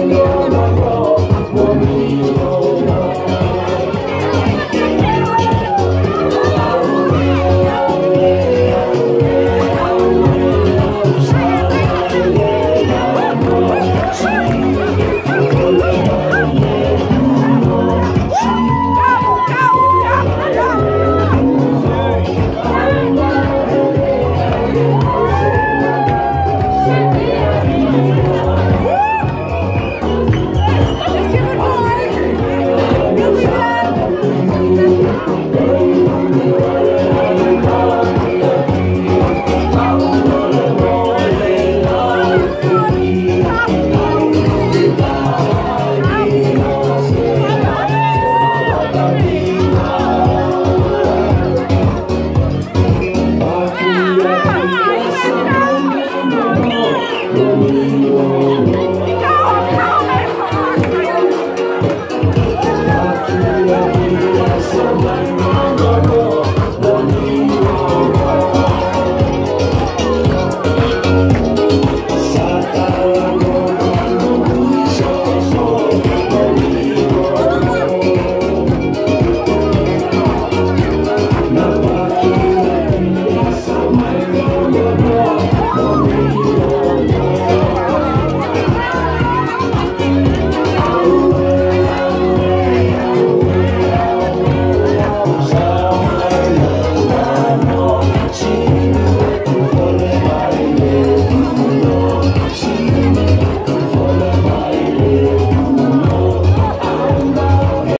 Lord.